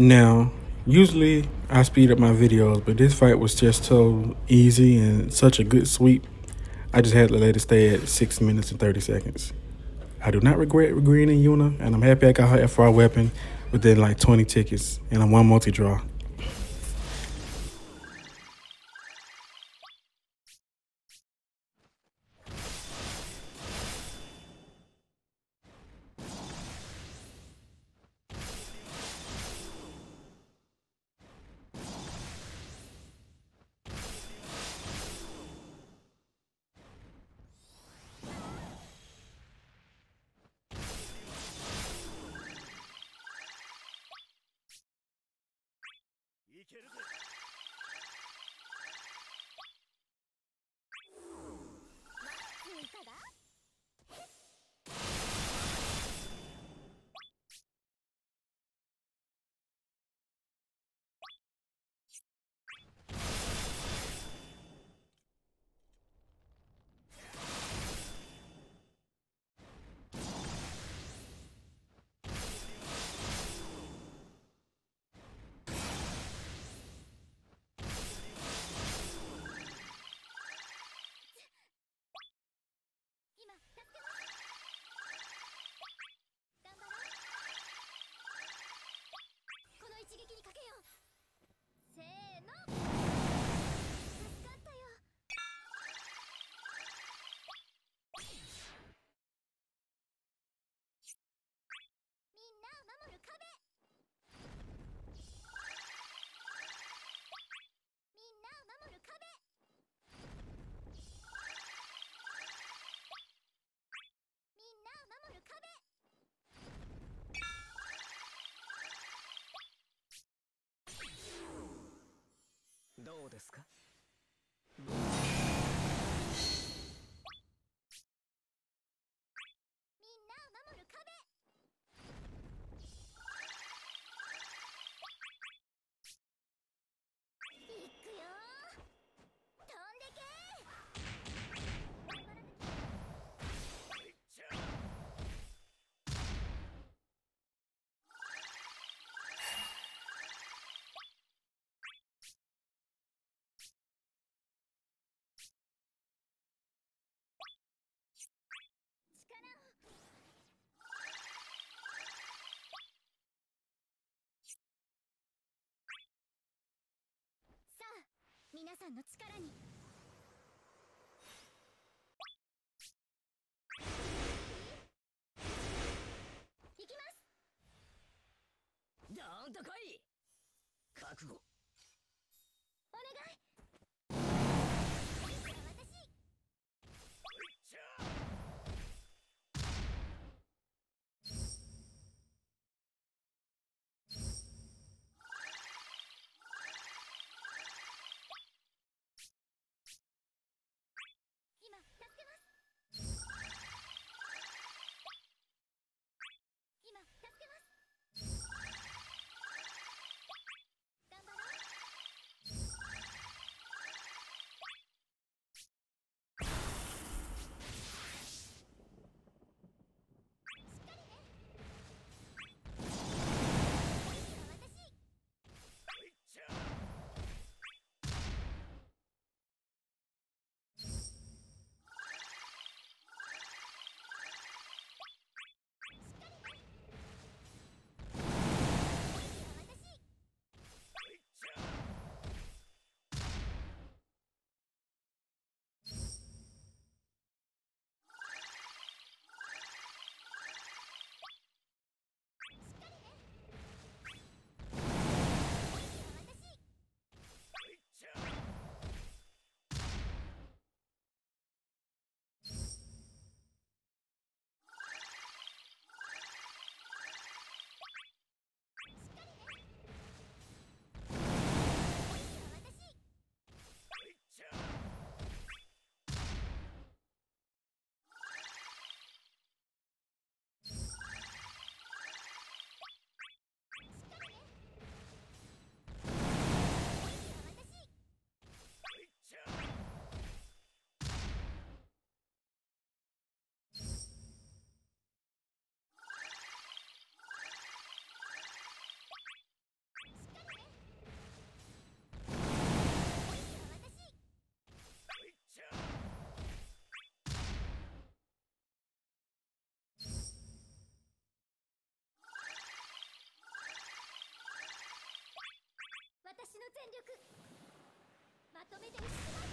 Now, usually I speed up my videos, but this fight was just so easy and such a good sweep. I just had to let it stay at 6 minutes and 30 seconds. I do not regret greening Yuna, and I'm happy I got her FR weapon within like 20 tickets, and I'm one multi-draw. けるぜ ですか？さんの力に。行きます。どーんと来い！覚悟。全力。まとめて打ち砕いて